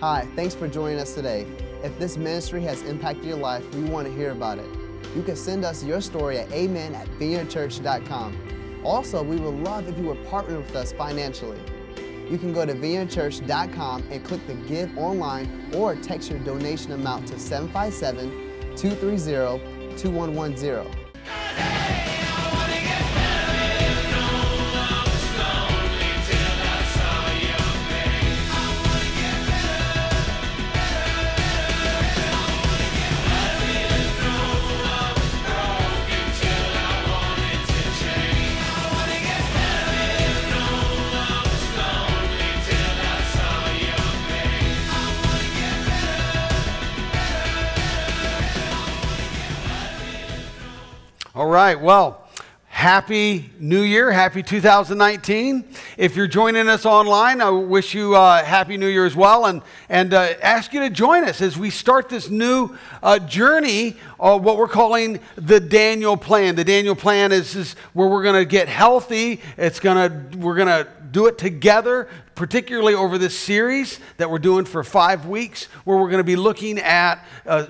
Hi, thanks for joining us today. If this ministry has impacted your life, we want to hear about it. You can send us your story at amen at vineyardchurch.com. Also, we would love if you would partner with us financially. You can go to vineyardchurch.com and click the Give online or text your donation amount to 757 230 2110. Right, well, happy new year, happy 2019. If you're joining us online, I wish you uh, happy new year as well and, and uh, ask you to join us as we start this new uh, journey, uh, what we're calling the Daniel Plan. The Daniel Plan is, is where we're going to get healthy. It's to, we're going to do it together, particularly over this series that we're doing for five weeks, where we're going to be looking at uh,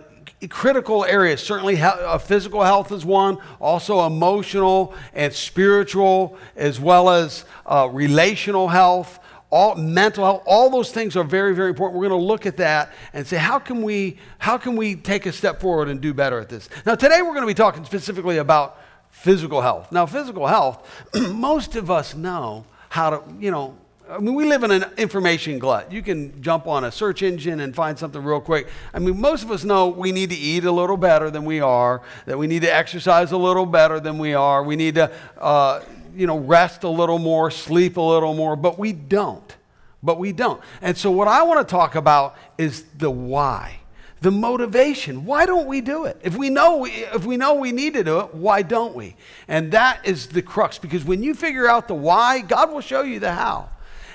critical areas. Certainly, uh, physical health is one, also emotional and spiritual, as well as uh, relational health. All mental health, all those things are very, very important. We're going to look at that and say, how can we, how can we take a step forward and do better at this? Now, today we're going to be talking specifically about physical health. Now, physical health, most of us know how to, you know, I mean, we live in an information glut. You can jump on a search engine and find something real quick. I mean, most of us know we need to eat a little better than we are, that we need to exercise a little better than we are, we need to, uh, you know, rest a little more, sleep a little more, but we don't. But we don't. And so, what I want to talk about is the why the motivation why don't we do it if we know we, if we know we need to do it why don't we and that is the crux because when you figure out the why god will show you the how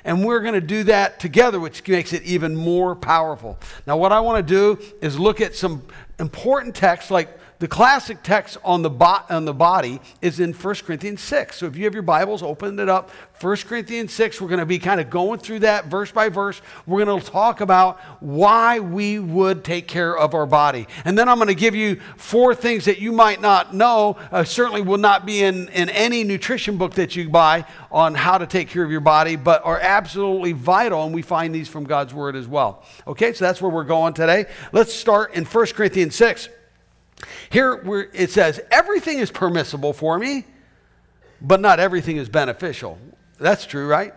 and we're going to do that together, which makes it even more powerful. Now, what I want to do is look at some important texts like the classic text on the, bo- on the body is in 1 Corinthians 6. So if you have your Bibles, open it up. 1 Corinthians 6, we're going to be kind of going through that verse by verse. We're going to talk about why we would take care of our body. And then I'm going to give you four things that you might not know, uh, certainly will not be in, in any nutrition book that you buy on how to take care of your body, but are absolutely vital. And we find these from God's Word as well. Okay, so that's where we're going today. Let's start in 1 Corinthians 6. Here it says, everything is permissible for me, but not everything is beneficial. That's true, right?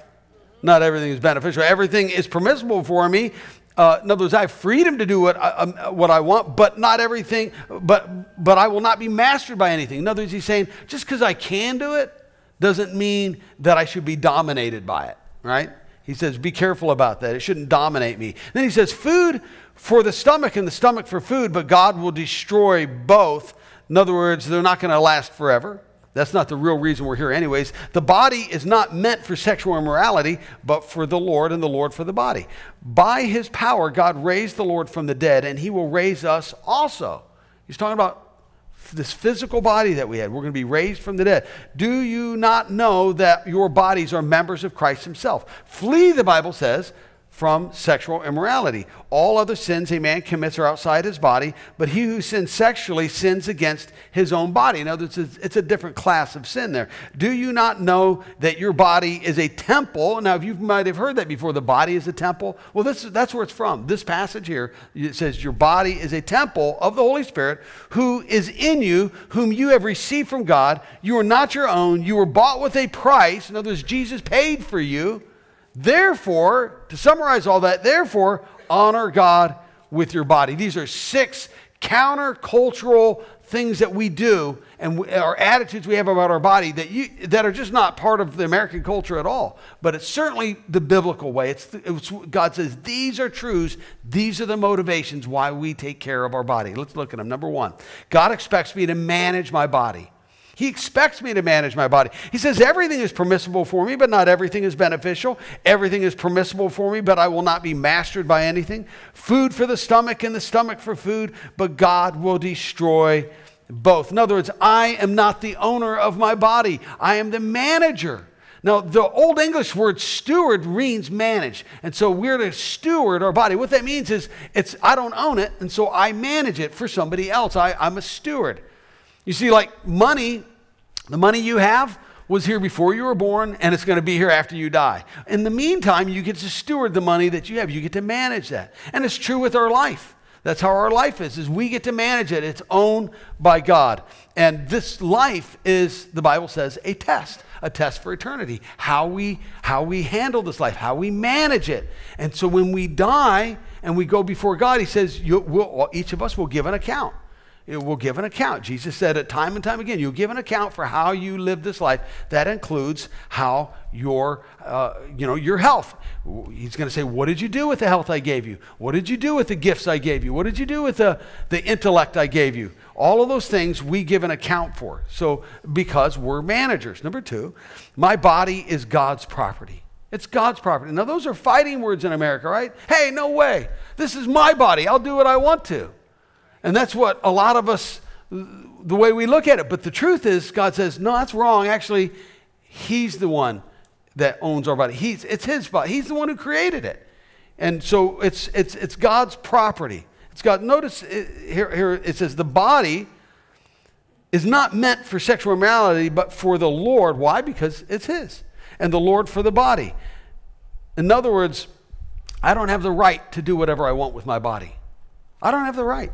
Not everything is beneficial. Everything is permissible for me. Uh, in other words, I have freedom to do what I, um, what I want, but not everything, but, but I will not be mastered by anything. In other words, he's saying, just because I can do it doesn't mean that I should be dominated by it, right? He says, be careful about that. It shouldn't dominate me. Then he says, food for the stomach and the stomach for food, but God will destroy both. In other words, they're not going to last forever. That's not the real reason we're here, anyways. The body is not meant for sexual immorality, but for the Lord, and the Lord for the body. By his power, God raised the Lord from the dead, and he will raise us also. He's talking about this physical body that we had. We're going to be raised from the dead. Do you not know that your bodies are members of Christ himself? Flee, the Bible says, from sexual immorality. All other sins a man commits are outside his body, but he who sins sexually sins against his own body. In other words, it's a different class of sin there. Do you not know that your body is a temple? Now, if you might have heard that before, the body is a temple. Well, this, that's where it's from. This passage here, it says, Your body is a temple of the Holy Spirit who is in you, whom you have received from God. You are not your own. You were bought with a price. In other words, Jesus paid for you. Therefore, to summarize all that, therefore, honor God with your body. These are six countercultural things that we do and our attitudes we have about our body that, you, that are just not part of the American culture at all. But it's certainly the biblical way. It's, it's, God says these are truths, these are the motivations why we take care of our body. Let's look at them. Number one, God expects me to manage my body. He expects me to manage my body. He says, Everything is permissible for me, but not everything is beneficial. Everything is permissible for me, but I will not be mastered by anything. Food for the stomach and the stomach for food, but God will destroy both. In other words, I am not the owner of my body, I am the manager. Now, the Old English word steward means manage. And so we're to steward our body. What that means is it's I don't own it, and so I manage it for somebody else. I, I'm a steward. You see, like money, the money you have was here before you were born, and it's going to be here after you die. In the meantime, you get to steward the money that you have. You get to manage that. And it's true with our life. That's how our life is, is we get to manage it. It's owned by God. And this life is, the Bible says, a test a test for eternity. How we, how we handle this life, how we manage it. And so when we die and we go before God, He says, we'll, each of us will give an account. It will give an account. Jesus said it time and time again. You'll give an account for how you live this life. That includes how your, uh, you know, your health. He's going to say, "What did you do with the health I gave you? What did you do with the gifts I gave you? What did you do with the, the intellect I gave you? All of those things we give an account for. So because we're managers. Number two, my body is God's property. It's God's property. Now those are fighting words in America, right? Hey, no way. This is my body. I'll do what I want to. And that's what a lot of us, the way we look at it. But the truth is, God says, no, that's wrong. Actually, He's the one that owns our body. He's, it's His body. He's the one who created it. And so it's, it's, it's God's property. It's God. Notice it, here, here it says, the body is not meant for sexual immorality, but for the Lord. Why? Because it's His. And the Lord for the body. In other words, I don't have the right to do whatever I want with my body. I don't have the right.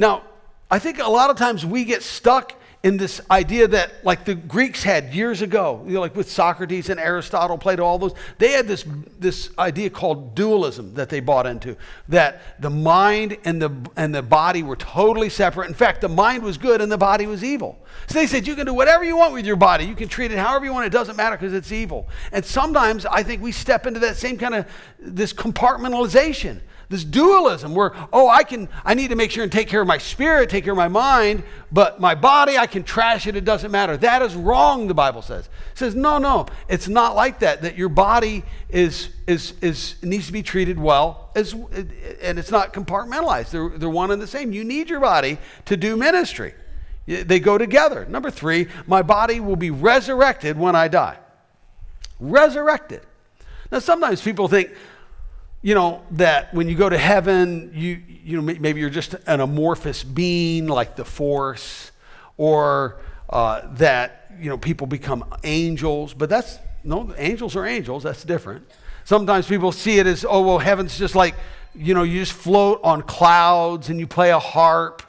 Now, I think a lot of times we get stuck in this idea that, like the Greeks had years ago, you know, like with Socrates and Aristotle, Plato, all those, they had this, this idea called dualism that they bought into, that the mind and the, and the body were totally separate. In fact, the mind was good and the body was evil. So they said, you can do whatever you want with your body. You can treat it however you want. It doesn't matter because it's evil. And sometimes I think we step into that same kind of, this compartmentalization this dualism where, oh, I can, I need to make sure and take care of my spirit, take care of my mind, but my body, I can trash it, it doesn't matter. That is wrong, the Bible says. It says, no, no, it's not like that, that your body is, is, is, needs to be treated well, as, and it's not compartmentalized. They're, they're one and the same. You need your body to do ministry. They go together. Number three, my body will be resurrected when I die. Resurrected. Now, sometimes people think, you know, that when you go to heaven, you, you know, maybe you're just an amorphous being like the force, or uh, that, you know, people become angels. But that's, no, angels are angels. That's different. Sometimes people see it as, oh, well, heaven's just like, you know, you just float on clouds and you play a harp.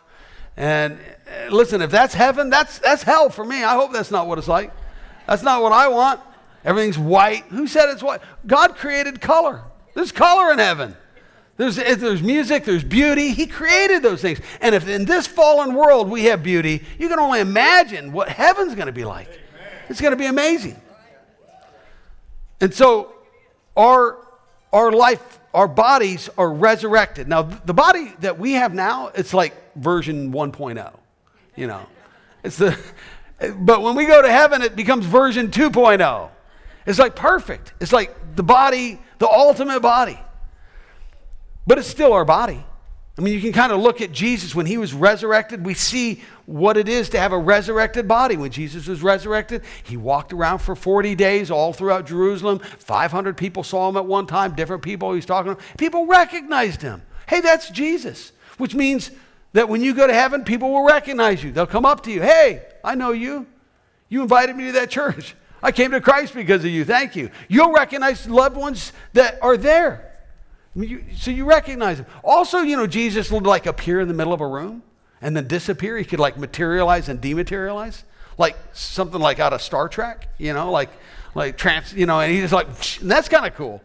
And eh, listen, if that's heaven, that's, that's hell for me. I hope that's not what it's like. That's not what I want. Everything's white. Who said it's white? God created color. There's color in heaven. There's, eh, there's music, there's beauty. He created those things. And if in this fallen world we have beauty, you can only imagine what heaven's going to be like. It's going to be amazing. And so our, our life, our bodies are resurrected. Now, the body that we have now, it's like version 1.0, you know. It's the, but when we go to heaven, it becomes version 2.0. It's like perfect. It's like the body the ultimate body. But it's still our body. I mean, you can kind of look at Jesus when he was resurrected. We see what it is to have a resurrected body. When Jesus was resurrected, he walked around for 40 days all throughout Jerusalem. 500 people saw him at one time, different people he was talking to. People recognized him. Hey, that's Jesus, which means that when you go to heaven, people will recognize you. They'll come up to you. Hey, I know you. You invited me to that church. I came to Christ because of you. Thank you. You'll recognize loved ones that are there. so you recognize them. Also, you know, Jesus would like appear in the middle of a room and then disappear. He could like materialize and dematerialize, like something like out of Star Trek, you know, like like trans, you know, and he's like, that's kind of cool.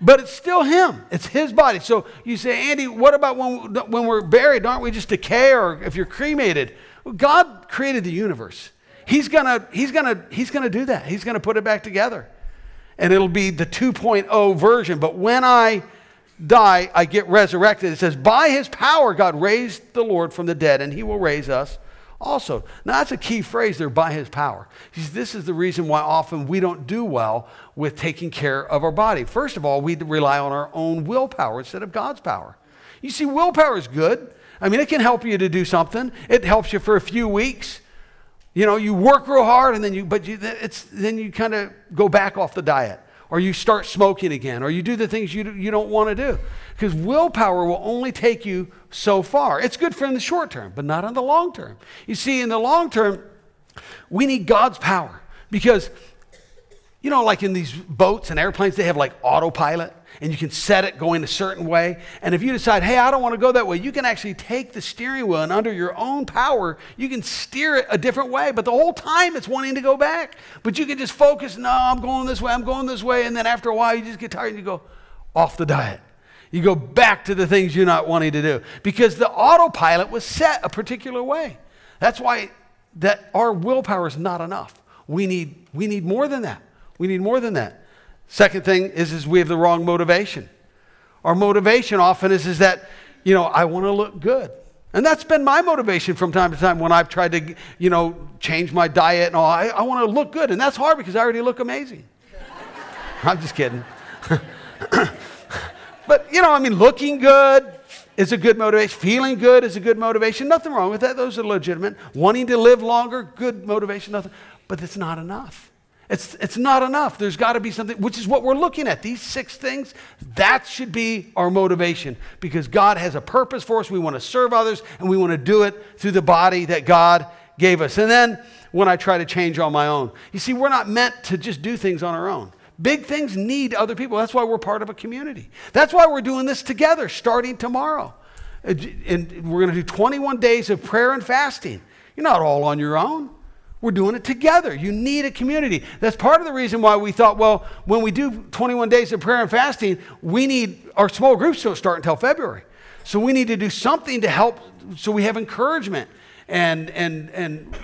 But it's still him. It's his body. So you say, Andy, what about when, when we're buried? Aren't we just decay or if you're cremated? God created the universe. He's gonna, he's gonna, he's gonna do that. He's gonna put it back together. And it'll be the 2.0 version. But when I die, I get resurrected. It says, by his power, God raised the Lord from the dead, and he will raise us also. Now, that's a key phrase there, by his power. This is the reason why often we don't do well with taking care of our body. First of all, we rely on our own willpower instead of God's power. You see, willpower is good. I mean, it can help you to do something, it helps you for a few weeks. You know, you work real hard and then you, but you, it's, then you kind of go back off the diet or you start smoking again or you do the things you, you don't want to do. Because willpower will only take you so far. It's good for in the short term, but not in the long term. You see, in the long term, we need God's power because, you know, like in these boats and airplanes, they have like autopilot and you can set it going a certain way. And if you decide, hey, I don't want to go that way, you can actually take the steering wheel and under your own power, you can steer it a different way. But the whole time it's wanting to go back. But you can just focus, no, I'm going this way, I'm going this way. And then after a while, you just get tired and you go off the diet. You go back to the things you're not wanting to do because the autopilot was set a particular way. That's why that our willpower is not enough. We need, we need more than that. We need more than that. Second thing is, is we have the wrong motivation. Our motivation often is, is that, you know, I want to look good. And that's been my motivation from time to time when I've tried to, you know, change my diet and all. I, I want to look good. And that's hard because I already look amazing. I'm just kidding. but, you know, I mean, looking good is a good motivation. Feeling good is a good motivation. Nothing wrong with that. Those are legitimate. Wanting to live longer, good motivation, nothing. But it's not enough. It's, it's not enough. There's got to be something, which is what we're looking at. These six things, that should be our motivation because God has a purpose for us. We want to serve others and we want to do it through the body that God gave us. And then when I try to change on my own, you see, we're not meant to just do things on our own. Big things need other people. That's why we're part of a community. That's why we're doing this together starting tomorrow. And we're going to do 21 days of prayer and fasting. You're not all on your own. We're doing it together. You need a community. That's part of the reason why we thought, well, when we do 21 days of prayer and fasting, we need our small groups don't start until February. So we need to do something to help so we have encouragement and and and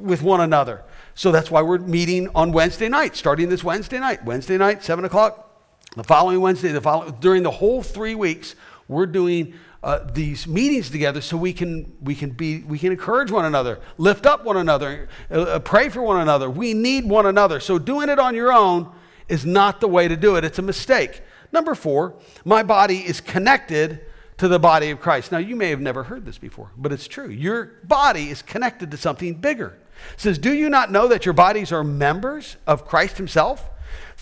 with one another. So that's why we're meeting on Wednesday night, starting this Wednesday night. Wednesday night, seven o'clock. The following Wednesday, the following during the whole three weeks, we're doing uh, these meetings together so we can we can be we can encourage one another lift up one another uh, uh, pray for one another. We need one another. So doing it on your own is not the way to do it. It's a mistake. Number four my body is connected to the body of christ. Now you may have never heard this before but it's true. Your body is connected to something bigger. It says do you not know that your bodies are members of christ himself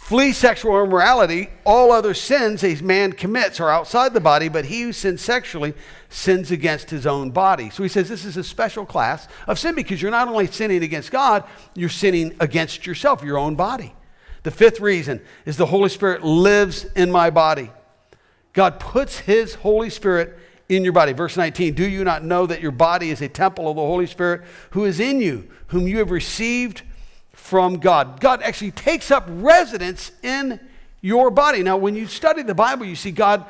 Flee sexual immorality. All other sins a man commits are outside the body, but he who sins sexually sins against his own body. So he says this is a special class of sin because you're not only sinning against God, you're sinning against yourself, your own body. The fifth reason is the Holy Spirit lives in my body. God puts his Holy Spirit in your body. Verse 19 Do you not know that your body is a temple of the Holy Spirit who is in you, whom you have received from God. God actually takes up residence in your body. Now, when you study the Bible, you see God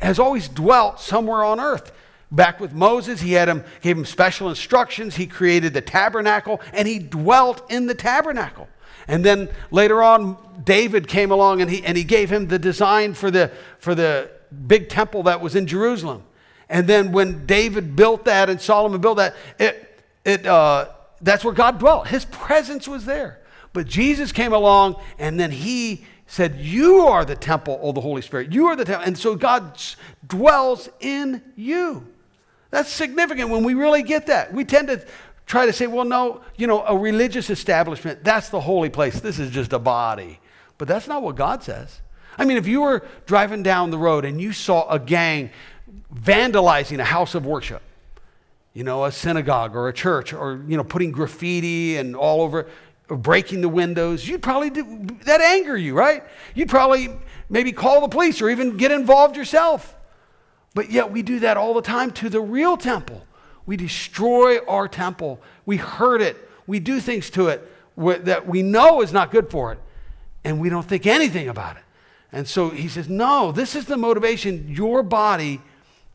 has always dwelt somewhere on earth. Back with Moses, he had him, gave him special instructions. He created the tabernacle and he dwelt in the tabernacle. And then later on, David came along and he, and he gave him the design for the, for the big temple that was in Jerusalem. And then when David built that and Solomon built that, it, it, uh, that's where God dwelt. His presence was there. But Jesus came along and then he said, You are the temple of the Holy Spirit. You are the temple. And so God dwells in you. That's significant when we really get that. We tend to try to say, well, no, you know, a religious establishment, that's the holy place. This is just a body. But that's not what God says. I mean, if you were driving down the road and you saw a gang vandalizing a house of worship, you know, a synagogue or a church, or, you know, putting graffiti and all over, or breaking the windows, you'd probably do that anger you, right? You'd probably maybe call the police or even get involved yourself. But yet we do that all the time to the real temple. We destroy our temple. We hurt it. We do things to it that we know is not good for it. And we don't think anything about it. And so he says, No, this is the motivation. Your body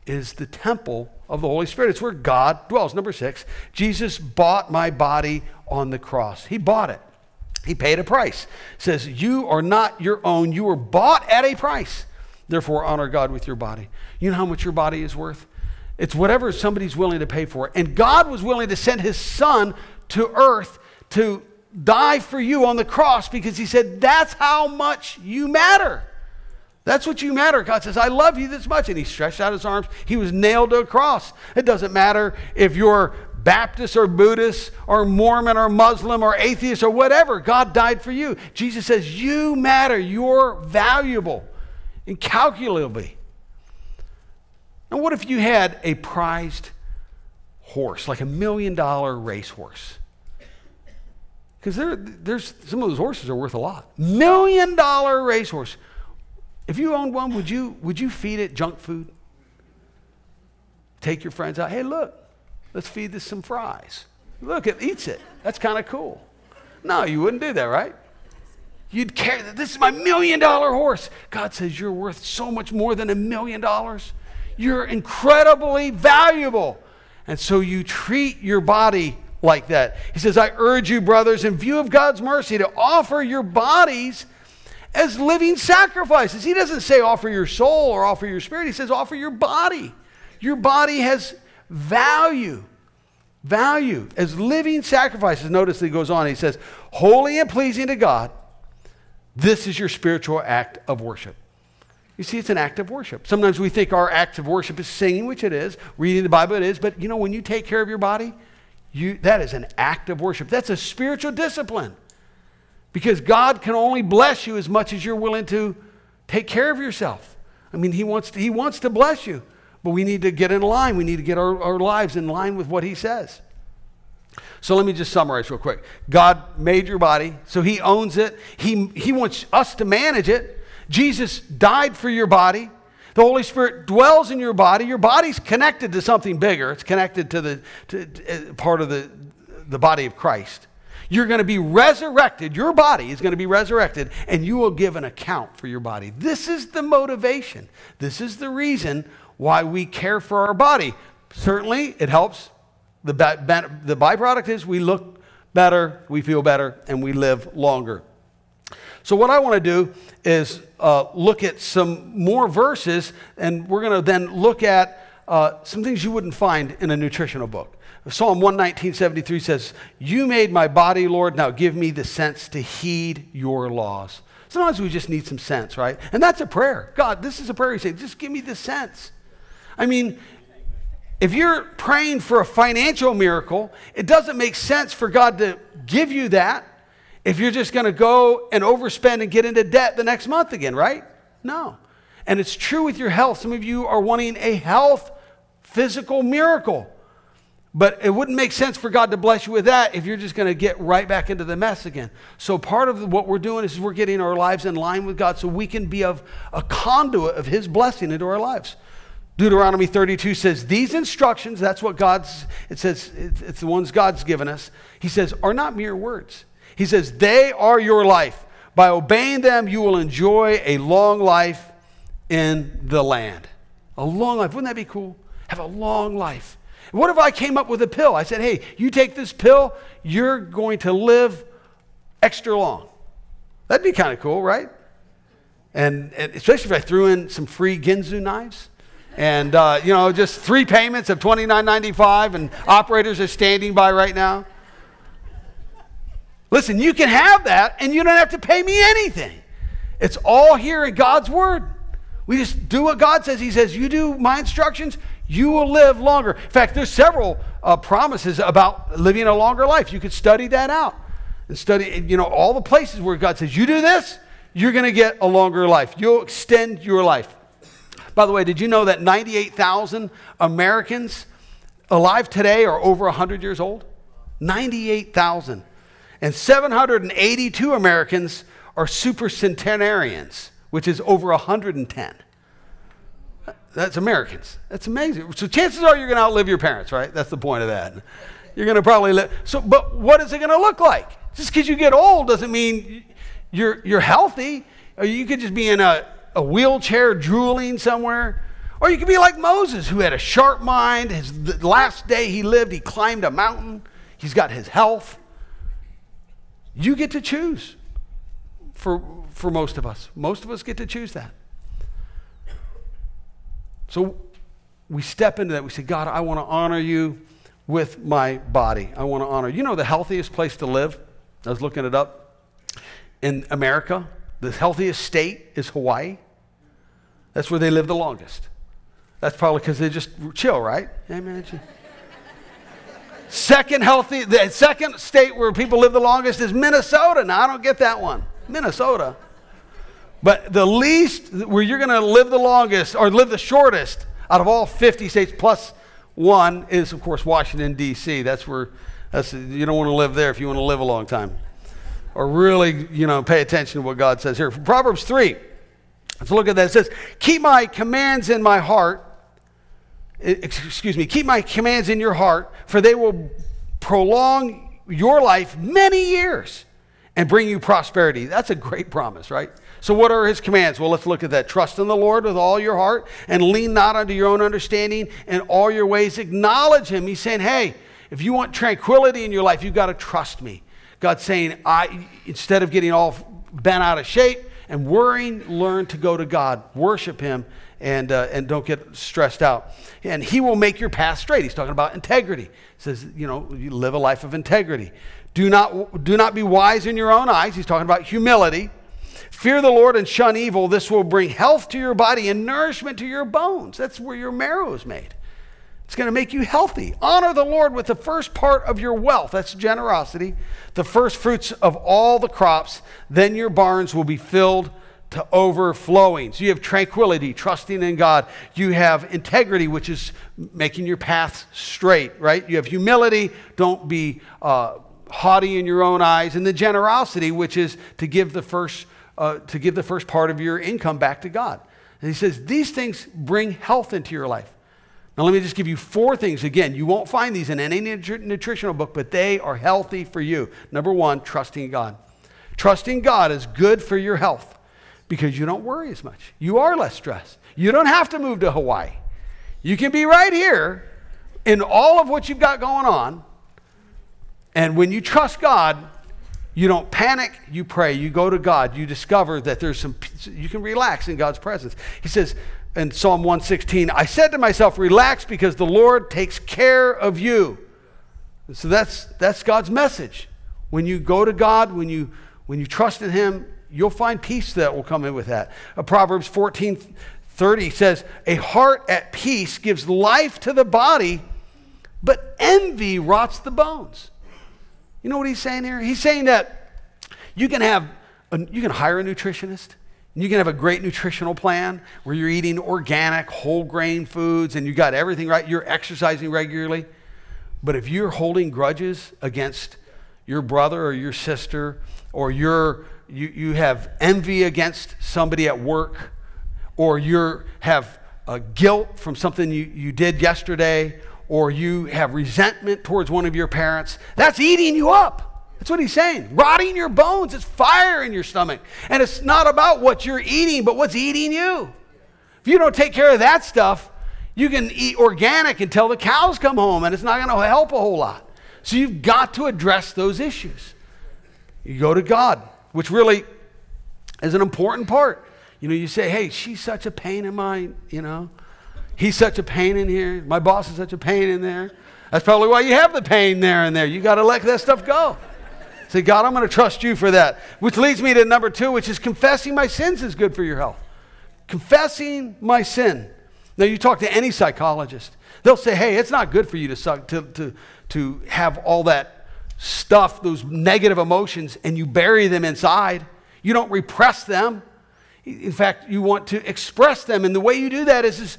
is the temple of the Holy Spirit. It's where God dwells. Number six, Jesus bought my body on the cross. He bought it. He paid a price. It says, You are not your own. You were bought at a price. Therefore, honor God with your body. You know how much your body is worth? It's whatever somebody's willing to pay for. And God was willing to send his son to earth to die for you on the cross because he said, That's how much you matter. That's what you matter. God says, I love you this much. And he stretched out his arms. He was nailed to a cross. It doesn't matter if you're Baptist or Buddhist or Mormon or Muslim or atheist or whatever. God died for you. Jesus says, You matter. You're valuable, incalculably. And what if you had a prized horse, like a million dollar racehorse? Because there, there's some of those horses are worth a lot. Million dollar racehorse. If you owned one, would you, would you feed it junk food? Take your friends out. Hey, look, let's feed this some fries. Look, it eats it. That's kind of cool. No, you wouldn't do that, right? You'd care that this is my million dollar horse. God says you're worth so much more than a million dollars. You're incredibly valuable. And so you treat your body like that. He says, I urge you, brothers, in view of God's mercy, to offer your bodies as living sacrifices. He doesn't say offer your soul or offer your spirit, he says offer your body. Your body has value. Value as living sacrifices. Notice he goes on, he says, holy and pleasing to God. This is your spiritual act of worship. You see, it's an act of worship. Sometimes we think our act of worship is singing, which it is, reading the Bible, it is, but you know, when you take care of your body, you, that is an act of worship. That's a spiritual discipline. Because God can only bless you as much as you're willing to take care of yourself. I mean, He wants to, he wants to bless you, but we need to get in line. We need to get our, our lives in line with what He says. So let me just summarize real quick. God made your body, so He owns it. He, he wants us to manage it. Jesus died for your body. The Holy Spirit dwells in your body. Your body's connected to something bigger. It's connected to the to, to, uh, part of the, the body of Christ. You're going to be resurrected. Your body is going to be resurrected, and you will give an account for your body. This is the motivation. This is the reason why we care for our body. Certainly, it helps. The, the byproduct is we look better, we feel better, and we live longer. So, what I want to do is uh, look at some more verses, and we're going to then look at uh, some things you wouldn't find in a nutritional book. Psalm 119.73 says, You made my body, Lord, now give me the sense to heed your laws. Sometimes we just need some sense, right? And that's a prayer. God, this is a prayer. You say, just give me the sense. I mean, if you're praying for a financial miracle, it doesn't make sense for God to give you that if you're just going to go and overspend and get into debt the next month again, right? No. And it's true with your health. Some of you are wanting a health physical miracle. But it wouldn't make sense for God to bless you with that if you're just going to get right back into the mess again. So, part of what we're doing is we're getting our lives in line with God so we can be of a conduit of His blessing into our lives. Deuteronomy 32 says, These instructions, that's what God's, it says, it's the ones God's given us. He says, are not mere words. He says, They are your life. By obeying them, you will enjoy a long life in the land. A long life. Wouldn't that be cool? Have a long life. What if I came up with a pill? I said, Hey, you take this pill, you're going to live extra long. That'd be kind of cool, right? And, and, especially if I threw in some free Ginsu knives. And, uh, you know, just three payments of $29.95, and operators are standing by right now. Listen, you can have that and you don't have to pay me anything. It's all here in God's Word. We just do what God says. He says, You do my instructions, you will live longer. In fact, there's several uh, promises about living a longer life. You could study that out and study, you know, all the places where God says, You do this, you're going to get a longer life. You'll extend your life. By the way, did you know that 98,000 Americans alive today are over 100 years old? 98,000 and 782 Americans are supercentenarians, which is over 110. That's Americans. That's amazing. So chances are you're going to outlive your parents, right? That's the point of that. You're going to probably live. So, but what is it going to look like? Just because you get old doesn't mean you're, you're healthy. Or you could just be in a, a wheelchair drooling somewhere. Or you could be like Moses, who had a sharp mind. His last day he lived, he climbed a mountain. He's got his health. You get to choose for, for most of us. Most of us get to choose that. So we step into that. We say, God, I want to honor you with my body. I want to honor. You know the healthiest place to live? I was looking it up. In America, the healthiest state is Hawaii. That's where they live the longest. That's probably because they just chill, right? Amen. second healthy, the second state where people live the longest is Minnesota. Now, I don't get that one. Minnesota. But the least where you're going to live the longest or live the shortest out of all 50 states plus one is, of course, Washington, D.C. That's where that's, you don't want to live there if you want to live a long time. Or really, you know, pay attention to what God says here. Proverbs 3. Let's look at that. It says, Keep my commands in my heart. Excuse me, keep my commands in your heart, for they will prolong your life many years and bring you prosperity. That's a great promise, right? So, what are his commands? Well, let's look at that. Trust in the Lord with all your heart and lean not unto your own understanding. In all your ways, acknowledge him. He's saying, hey, if you want tranquility in your life, you've got to trust me. God's saying, I, instead of getting all bent out of shape and worrying, learn to go to God, worship him, and, uh, and don't get stressed out. And he will make your path straight. He's talking about integrity. He says, you know, you live a life of integrity. Do not, do not be wise in your own eyes. He's talking about humility. Fear the Lord and shun evil. This will bring health to your body and nourishment to your bones. That's where your marrow is made. It's going to make you healthy. Honor the Lord with the first part of your wealth. That's generosity. The first fruits of all the crops. Then your barns will be filled to overflowing. So you have tranquility, trusting in God. You have integrity, which is making your path straight, right? You have humility. Don't be uh, haughty in your own eyes. And the generosity, which is to give the first uh, to give the first part of your income back to God. And he says, these things bring health into your life. Now, let me just give you four things. Again, you won't find these in any nutritional book, but they are healthy for you. Number one, trusting God. Trusting God is good for your health because you don't worry as much. You are less stressed. You don't have to move to Hawaii. You can be right here in all of what you've got going on. And when you trust God, you don't panic, you pray, you go to God, you discover that there's some, you can relax in God's presence. He says in Psalm 116, I said to myself, relax because the Lord takes care of you. So that's, that's God's message. When you go to God, when you, when you trust in Him, you'll find peace that will come in with that. Uh, Proverbs 14 30 says, A heart at peace gives life to the body, but envy rots the bones. You know what he's saying here? He's saying that you can have, a, you can hire a nutritionist. You can have a great nutritional plan where you're eating organic, whole grain foods and you got everything right. You're exercising regularly. But if you're holding grudges against your brother or your sister, or you're, you, you have envy against somebody at work, or you have a guilt from something you, you did yesterday, or you have resentment towards one of your parents, that's eating you up. That's what he's saying. Rotting your bones. It's fire in your stomach. And it's not about what you're eating, but what's eating you. If you don't take care of that stuff, you can eat organic until the cows come home, and it's not going to help a whole lot. So you've got to address those issues. You go to God, which really is an important part. You know, you say, hey, she's such a pain in my, you know, He's such a pain in here. My boss is such a pain in there. That's probably why you have the pain there and there. You got to let that stuff go. Say, God, I'm going to trust you for that. Which leads me to number two, which is confessing my sins is good for your health. Confessing my sin. Now, you talk to any psychologist, they'll say, hey, it's not good for you to, suck, to, to, to have all that stuff, those negative emotions, and you bury them inside. You don't repress them. In fact, you want to express them. And the way you do that is, is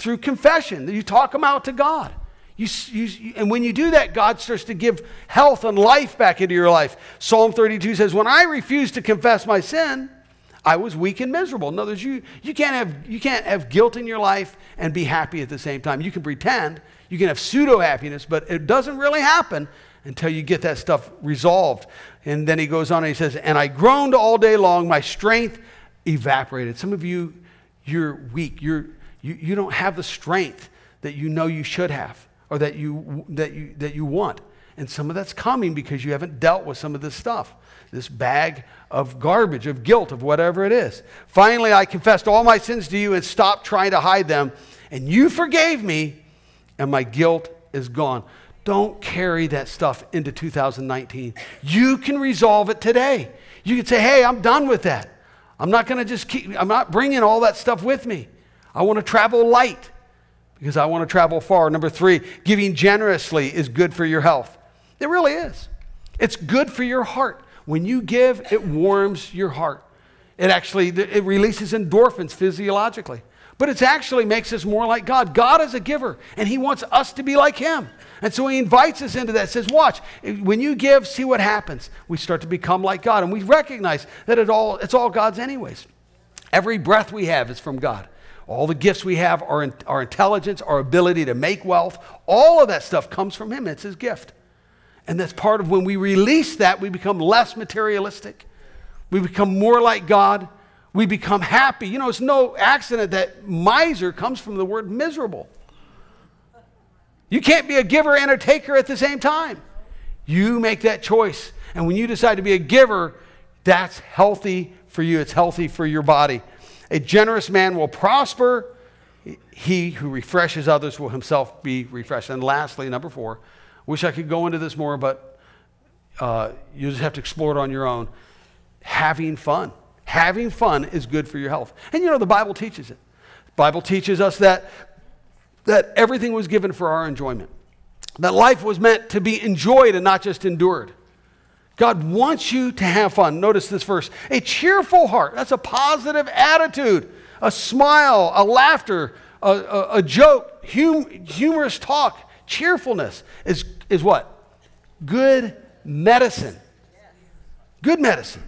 through confession. You talk them out to God. You, you, and when you do that, God starts to give health and life back into your life. Psalm 32 says, When I refused to confess my sin, I was weak and miserable. In other words, you, you, can't have, you can't have guilt in your life and be happy at the same time. You can pretend, you can have pseudo happiness, but it doesn't really happen until you get that stuff resolved. And then he goes on and he says, And I groaned all day long, my strength evaporated. Some of you, you're weak. You're, you, you don't have the strength that you know you should have or that you, that, you, that you want. And some of that's coming because you haven't dealt with some of this stuff, this bag of garbage, of guilt, of whatever it is. Finally, I confessed all my sins to you and stopped trying to hide them. And you forgave me, and my guilt is gone. Don't carry that stuff into 2019. You can resolve it today. You can say, hey, I'm done with that. I'm not going to just keep, I'm not bringing all that stuff with me. I want to travel light because I want to travel far. Number three, giving generously is good for your health. It really is. It's good for your heart. When you give, it warms your heart. It actually it releases endorphins physiologically. But it actually makes us more like God. God is a giver, and He wants us to be like Him. And so He invites us into that. Says, "Watch, when you give, see what happens." We start to become like God, and we recognize that it all it's all God's anyways. Every breath we have is from God. All the gifts we have, our, our intelligence, our ability to make wealth, all of that stuff comes from Him. It's His gift. And that's part of when we release that, we become less materialistic. We become more like God. We become happy. You know, it's no accident that miser comes from the word miserable. You can't be a giver and a taker at the same time. You make that choice. And when you decide to be a giver, that's healthy for you, it's healthy for your body. A generous man will prosper. He who refreshes others will himself be refreshed. And lastly, number four, wish I could go into this more, but uh, you just have to explore it on your own. Having fun. Having fun is good for your health. And you know, the Bible teaches it. The Bible teaches us that, that everything was given for our enjoyment, that life was meant to be enjoyed and not just endured. God wants you to have fun. Notice this verse a cheerful heart. That's a positive attitude, a smile, a laughter, a, a, a joke, hum, humorous talk. Cheerfulness is, is what? Good medicine. Good medicine.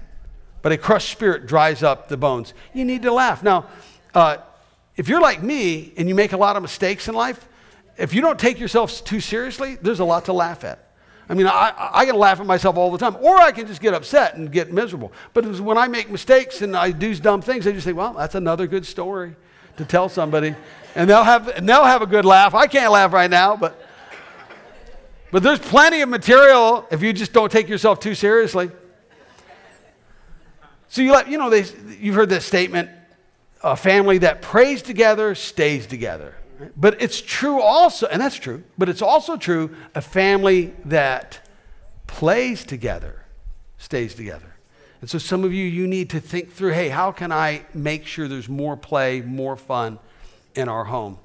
But a crushed spirit dries up the bones. You need to laugh. Now, uh, if you're like me and you make a lot of mistakes in life, if you don't take yourself too seriously, there's a lot to laugh at. I mean, I, I can laugh at myself all the time, or I can just get upset and get miserable. But when I make mistakes and I do dumb things, I just think, well, that's another good story to tell somebody. And they'll have, and they'll have a good laugh. I can't laugh right now, but, but there's plenty of material if you just don't take yourself too seriously. So you, let, you know, they, you've heard this statement a family that prays together stays together. But it's true also, and that's true, but it's also true a family that plays together stays together. And so some of you, you need to think through hey, how can I make sure there's more play, more fun in our home?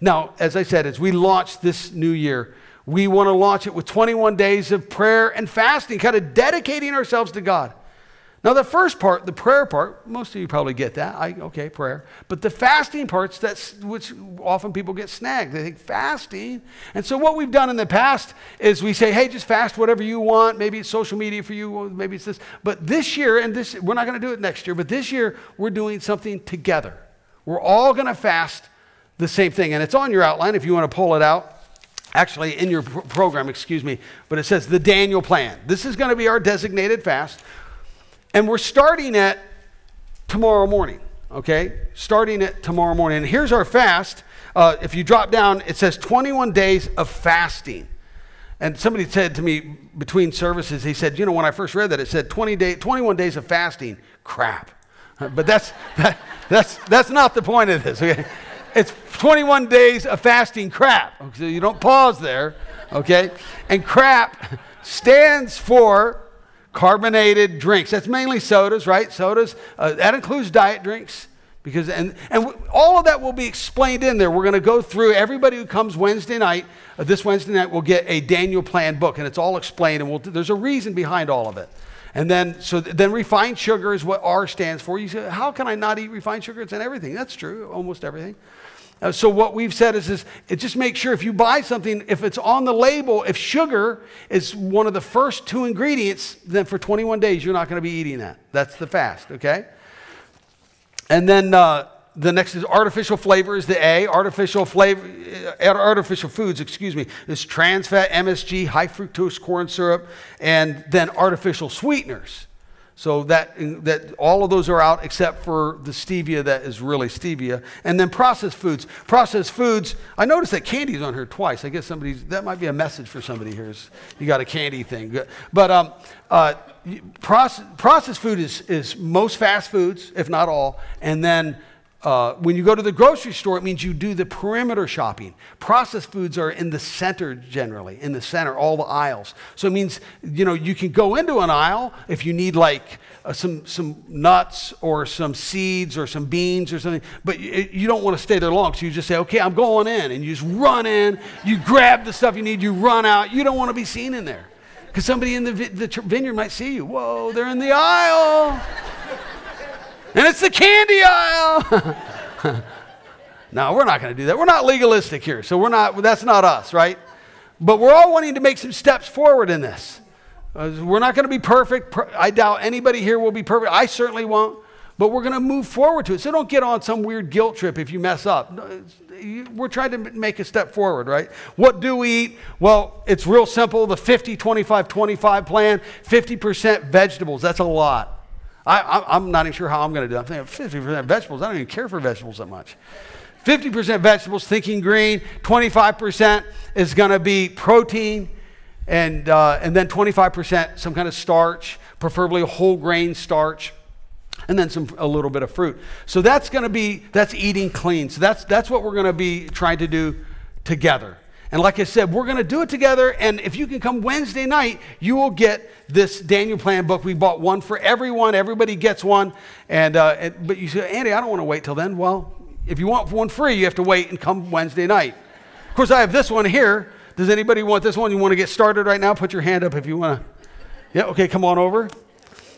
Now, as I said, as we launch this new year, we want to launch it with 21 days of prayer and fasting, kind of dedicating ourselves to God. Now, the first part, the prayer part, most of you probably get that. I, okay, prayer. But the fasting parts, that's which often people get snagged. They think fasting. And so, what we've done in the past is we say, hey, just fast whatever you want. Maybe it's social media for you, maybe it's this. But this year, and this, we're not going to do it next year, but this year, we're doing something together. We're all going to fast the same thing. And it's on your outline if you want to pull it out actually in your program, excuse me, but it says the Daniel plan. This is going to be our designated fast. And we're starting at tomorrow morning, okay? Starting at tomorrow morning. And here's our fast. Uh, if you drop down, it says 21 days of fasting. And somebody said to me between services, he said, You know, when I first read that, it said 20 day, 21 days of fasting. Crap. But that's, that, that's, that's not the point of this, okay? It's 21 days of fasting crap. So you don't pause there, okay? And crap stands for carbonated drinks. That's mainly sodas, right? Sodas. Uh, that includes diet drinks. Because, and, and all of that will be explained in there. We're going to go through everybody who comes Wednesday night, uh, this Wednesday night, will get a Daniel Plan book, and it's all explained, and we'll, there's a reason behind all of it. And then, so then refined sugar is what R stands for. You say, how can I not eat refined sugar? It's in everything. That's true, almost everything. Uh, so what we've said is, is it just make sure if you buy something, if it's on the label, if sugar is one of the first two ingredients, then for 21 days you're not going to be eating that. That's the fast, okay? And then uh, the next is artificial flavor is the A. Artificial flavor, uh, artificial foods, excuse me, is trans fat, MSG, high fructose corn syrup, and then artificial sweeteners. So that, that all of those are out except for the stevia that is really stevia. And then processed foods. Processed foods, I noticed that candy's on here twice. I guess somebody's, that might be a message for somebody here. You got a candy thing. But um, uh, process, processed food is, is most fast foods, if not all. And then Uh, when you go to the grocery store, it means you do the perimeter shopping. Processed foods are in the center generally, in the center, all the aisles. So it means, you know, you can go into an aisle if you need like uh, some, some nuts or some seeds or some beans or something, but you, you don't want to stay there long. So you just say, okay, I'm going in. And you just run in, you grab the stuff you need, you run out. You don't want to be seen in there because somebody in the, the vineyard might see you. Whoa, they're in the aisle and it's the candy aisle. no, we're not going to do that. We're not legalistic here, so we're not. That's not us, right? But we're all wanting to make some steps forward in this. Uh, we're not going to be perfect. I doubt anybody here will be perfect. I certainly won't. But we're going to move forward to it. So don't get on some weird guilt trip if you mess up. We're trying to make a step forward, right? What do we eat? Well, it's real simple the 50 25 25 plan 50% vegetables. That's a lot. I, am not even sure how I'm going to do it. I'm thinking 50% vegetables. I don't even care for vegetables that much. 50% vegetables, thinking green. 25% is going to be protein. And, uh, and then 25% some kind of starch, preferably whole grain starch. And then some, a little bit of fruit. So that's going to be, that's eating clean. So that's, that's what we're going to be trying to do together. And like I said, we're going to do it together. And if you can come Wednesday night, you will get this Daniel Plan book. We bought one for everyone. Everybody gets one. And, uh, but you say, Andy, I don't want to wait till then. Well, if you want one free, you have to wait and come Wednesday night. Of course, I have this one here. Does anybody want this one? You want to get started right now? Put your hand up if you want to. Yeah, okay, come on over.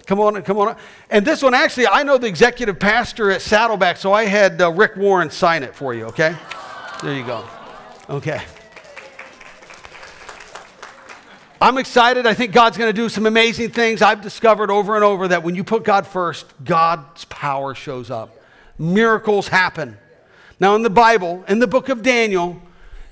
Come on, come on. And this one, actually, I know the executive pastor at Saddleback, so I had uh, Rick Warren sign it for you, okay? There you go. Okay. I'm excited. I think God's going to do some amazing things. I've discovered over and over that when you put God first, God's power shows up. Miracles happen. Now, in the Bible, in the book of Daniel,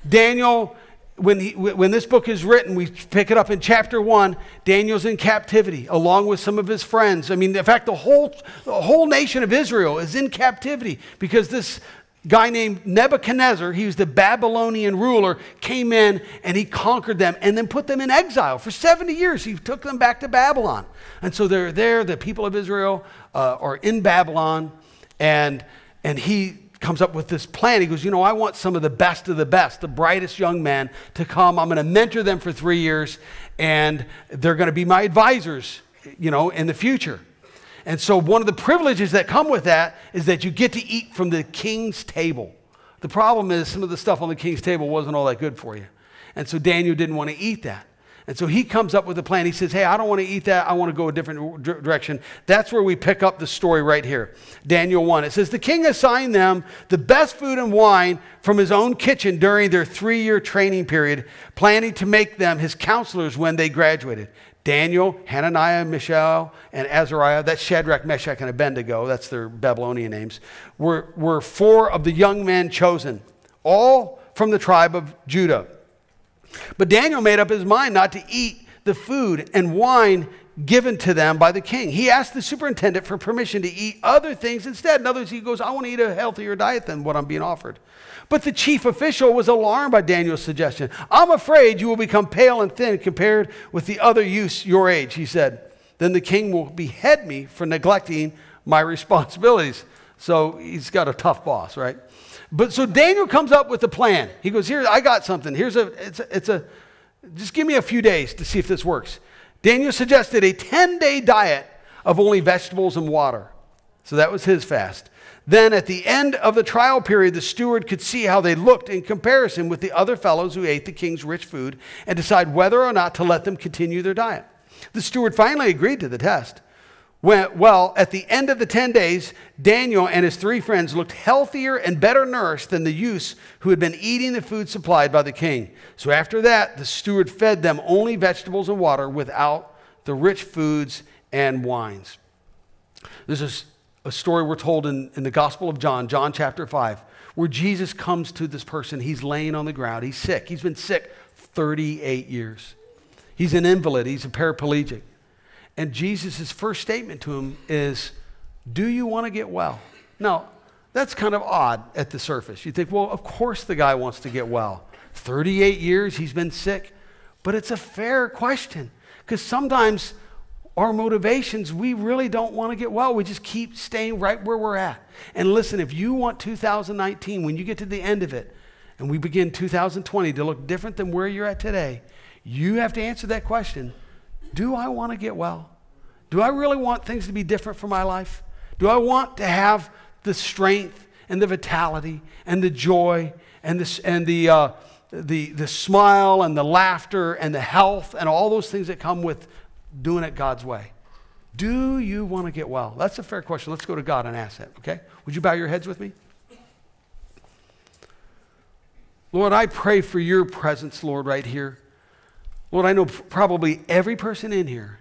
Daniel, when, he, when this book is written, we pick it up in chapter one. Daniel's in captivity along with some of his friends. I mean, in fact, the whole, the whole nation of Israel is in captivity because this guy named Nebuchadnezzar, he was the Babylonian ruler, came in and he conquered them and then put them in exile for 70 years. He took them back to Babylon. And so they're there, the people of Israel uh, are in Babylon, and, and he comes up with this plan. He goes, You know, I want some of the best of the best, the brightest young men to come. I'm going to mentor them for three years, and they're going to be my advisors, you know, in the future. And so, one of the privileges that come with that is that you get to eat from the king's table. The problem is, some of the stuff on the king's table wasn't all that good for you. And so, Daniel didn't want to eat that. And so he comes up with a plan. He says, Hey, I don't want to eat that. I want to go a different direction. That's where we pick up the story right here. Daniel 1. It says, The king assigned them the best food and wine from his own kitchen during their three year training period, planning to make them his counselors when they graduated. Daniel, Hananiah, Mishael, and Azariah, that's Shadrach, Meshach, and Abednego, that's their Babylonian names, were, were four of the young men chosen, all from the tribe of Judah. But Daniel made up his mind not to eat the food and wine given to them by the king. He asked the superintendent for permission to eat other things instead. In other words, he goes, I want to eat a healthier diet than what I'm being offered. But the chief official was alarmed by Daniel's suggestion. I'm afraid you will become pale and thin compared with the other youths your age, he said. Then the king will behead me for neglecting my responsibilities. So he's got a tough boss, right? But so Daniel comes up with a plan. He goes, Here, I got something. Here's a, it's a, it's a, just give me a few days to see if this works. Daniel suggested a 10 day diet of only vegetables and water. So that was his fast. Then at the end of the trial period, the steward could see how they looked in comparison with the other fellows who ate the king's rich food and decide whether or not to let them continue their diet. The steward finally agreed to the test. Well, at the end of the 10 days, Daniel and his three friends looked healthier and better nourished than the youths who had been eating the food supplied by the king. So after that, the steward fed them only vegetables and water without the rich foods and wines. This is a story we're told in, in the Gospel of John, John chapter 5, where Jesus comes to this person. He's laying on the ground. He's sick. He's been sick 38 years. He's an invalid. He's a paraplegic. And Jesus' first statement to him is, Do you want to get well? Now, that's kind of odd at the surface. You think, well, of course the guy wants to get well. 38 years, he's been sick. But it's a fair question because sometimes our motivations, we really don't want to get well. We just keep staying right where we're at. And listen, if you want 2019, when you get to the end of it, and we begin 2020 to look different than where you're at today, you have to answer that question Do I want to get well? Do I really want things to be different for my life? Do I want to have the strength and the vitality and the joy and the, and the, uh, the, the smile and the laughter and the health and all those things that come with doing it God's way? Do you want to get well? That's a fair question. Let's go to God and ask that, okay? Would you bow your heads with me? Lord, I pray for your presence, Lord, right here. Lord, I know probably every person in here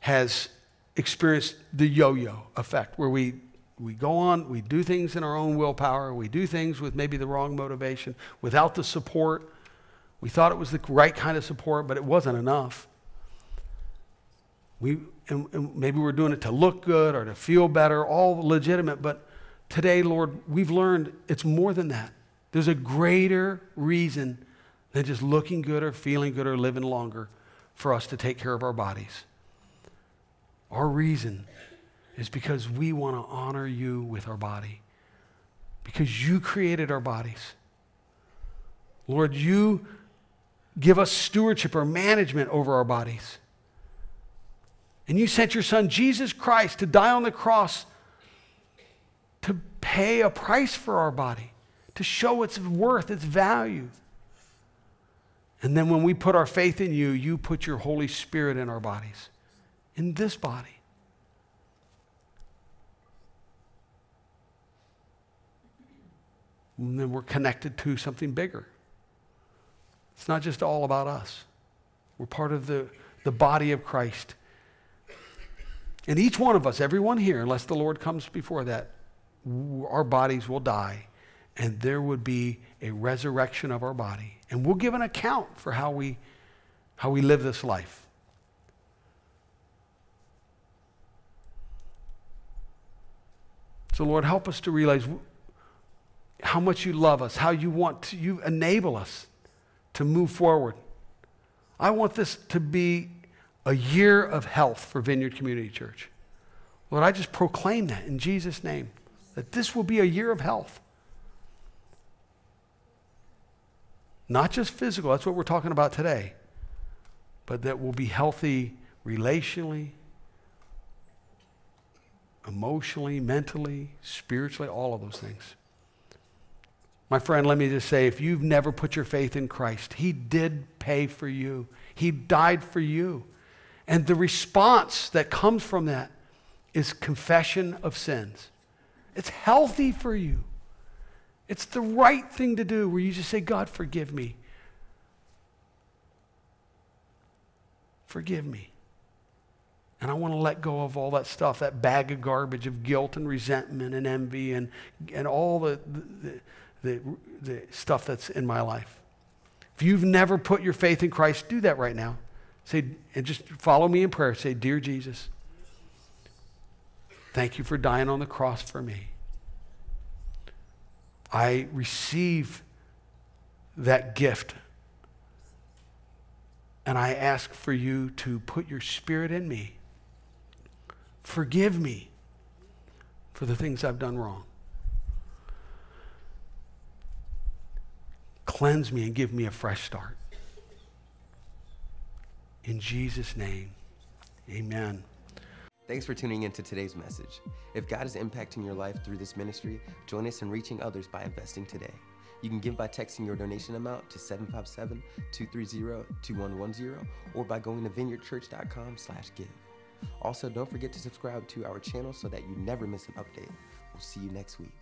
has experienced the yo yo effect where we, we go on, we do things in our own willpower, we do things with maybe the wrong motivation, without the support. We thought it was the right kind of support, but it wasn't enough. We, and, and maybe we're doing it to look good or to feel better, all legitimate, but today, Lord, we've learned it's more than that. There's a greater reason than just looking good or feeling good or living longer for us to take care of our bodies. Our reason is because we want to honor you with our body, because you created our bodies. Lord, you give us stewardship or management over our bodies. And you sent your son, Jesus Christ, to die on the cross to pay a price for our body, to show its worth, its value. And then when we put our faith in you, you put your Holy Spirit in our bodies, in this body. And then we're connected to something bigger. It's not just all about us. We're part of the, the body of Christ. And each one of us, everyone here, unless the Lord comes before that, our bodies will die. And there would be a resurrection of our body. And we'll give an account for how we, how we live this life. So, Lord, help us to realize how much you love us, how you want to, you enable us to move forward. I want this to be a year of health for Vineyard Community Church. Lord, I just proclaim that in Jesus' name, that this will be a year of health. Not just physical, that's what we're talking about today, but that we'll be healthy relationally, emotionally, mentally, spiritually, all of those things. My friend, let me just say if you've never put your faith in Christ, He did pay for you, He died for you. And the response that comes from that is confession of sins. It's healthy for you. It's the right thing to do where you just say, God, forgive me. Forgive me. And I want to let go of all that stuff, that bag of garbage of guilt and resentment and envy and, and all the, the, the, the stuff that's in my life. If you've never put your faith in Christ, do that right now. Say, and just follow me in prayer. Say, Dear Jesus, thank you for dying on the cross for me. I receive that gift. And I ask for you to put your spirit in me. Forgive me for the things I've done wrong. Cleanse me and give me a fresh start. In Jesus' name, amen. Thanks for tuning in to today's message. If God is impacting your life through this ministry, join us in reaching others by investing today. You can give by texting your donation amount to 757-230-2110 or by going to vineyardchurch.com slash give. Also, don't forget to subscribe to our channel so that you never miss an update. We'll see you next week.